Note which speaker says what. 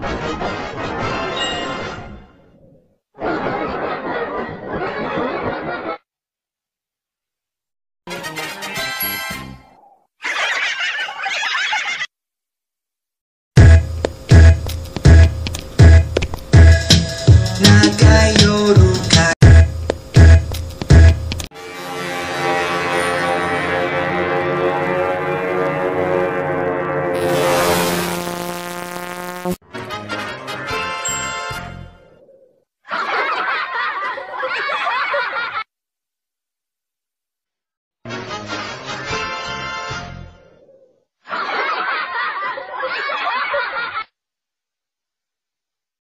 Speaker 1: you
Speaker 2: Thank you.